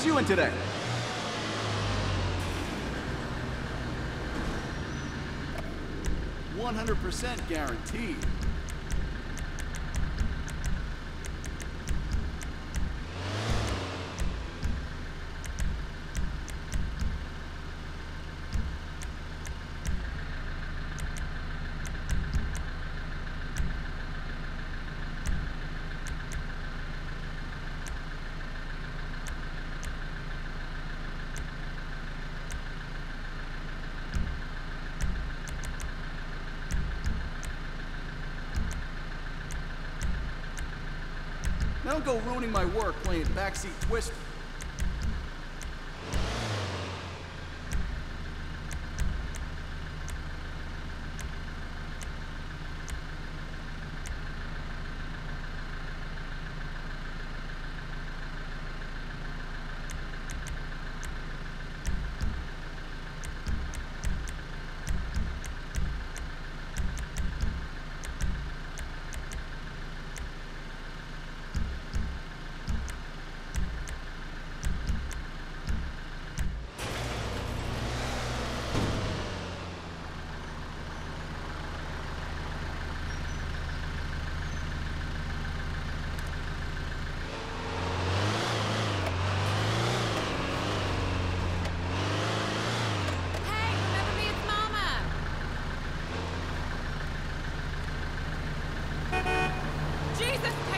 brings you in today? One hundred percent guaranteed. Now don't go ruining my work playing backseat twister. Jesus!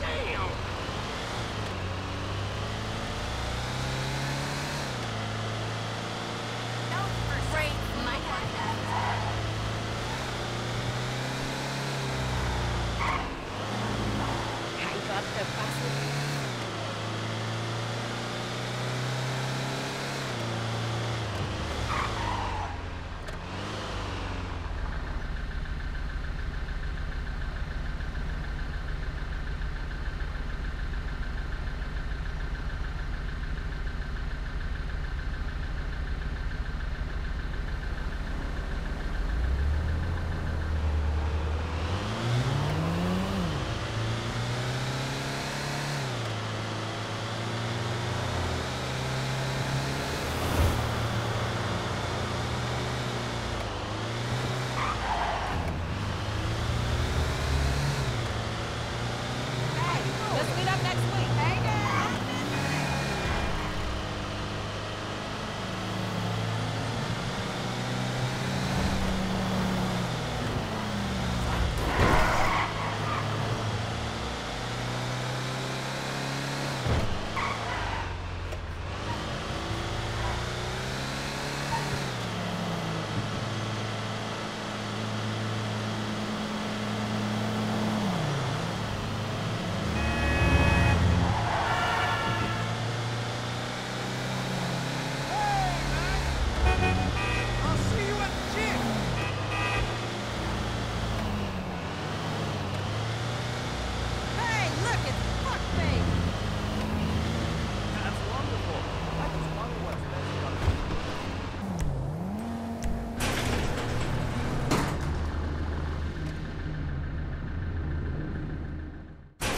Damn!